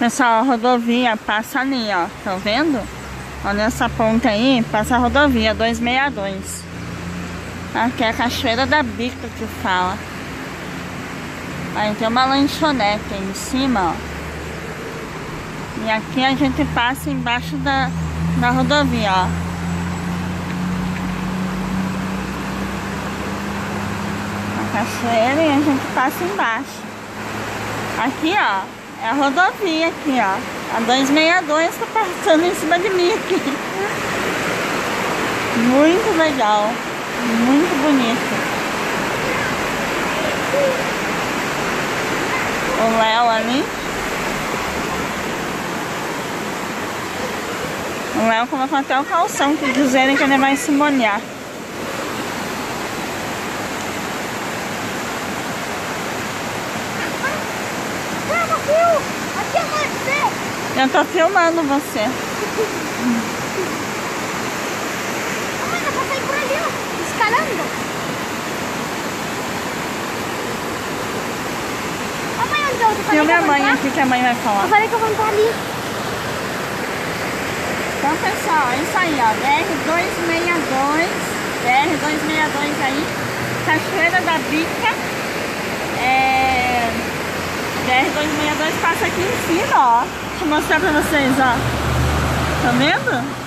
Pessoal, a rodovia passa ali, ó. Tá vendo? Olha essa ponta aí, passa a rodovia 262. Aqui é a Cachoeira da Bica que fala. Aí tem uma lanchonete aí em cima, ó. E aqui a gente passa embaixo da, da rodovia, ó. A cachoeira e a gente passa embaixo. Aqui, ó. É a rodovia aqui, ó. A 262 tá passando em cima de mim aqui. Muito legal. Muito bonito. O Léo ali. O Léo colocou até o calção que dizerem que ele vai se molhar. Eu tô filmando você. Dá pra sair por ali, ó. Escalando. Mamãe, onde eu a eu mãe entrar? aqui que a mãe vai falar. Eu falei que eu vou entrar ali. Então, pessoal, é isso aí, ó. BR-262. BR-262 aí. Cachoeira da Bica. É... BR-262 passa aqui em cima, ó. Deixa eu mostrar pra vocês, ó. Tá vendo?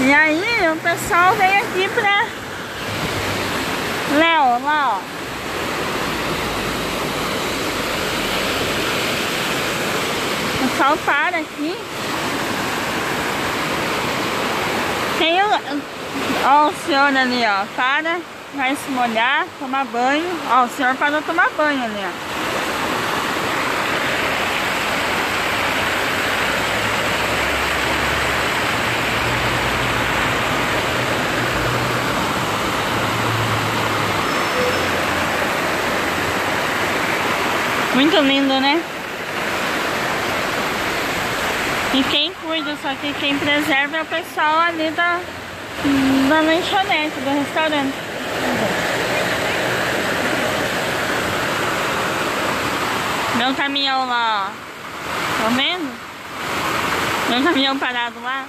E aí, o pessoal vem aqui pra... Léo, lá, ó. O pessoal para aqui. Tem o... Ó o senhor ali, ó. Para, vai se molhar, tomar banho. Ó, o senhor parou tomar banho ali, ó. Muito lindo, né? E quem cuida, só que quem preserva é o pessoal ali da, da lanchonete, do restaurante. Meu caminhão lá, ó. Tá vendo? Meu caminhão parado lá.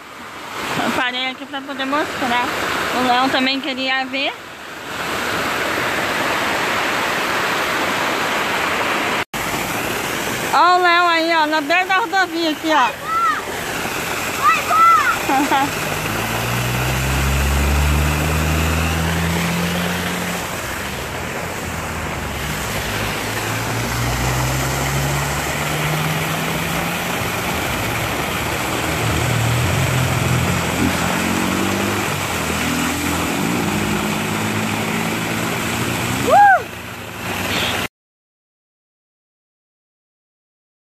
Eu parei aqui pra poder mostrar. O Léo também queria ver. Ó o Léo aí, ó, na beira da rodovia aqui, ó. Vai, vó!